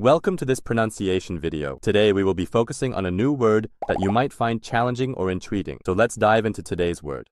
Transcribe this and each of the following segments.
Welcome to this pronunciation video. Today we will be focusing on a new word that you might find challenging or intriguing. So let's dive into today's word.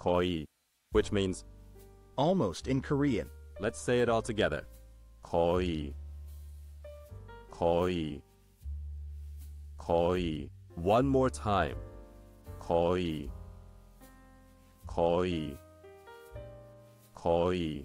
geoui, which means almost in Korean. Let's say it all together. geoui. geoui. geoui. One more time. geoui. geoui. geoui.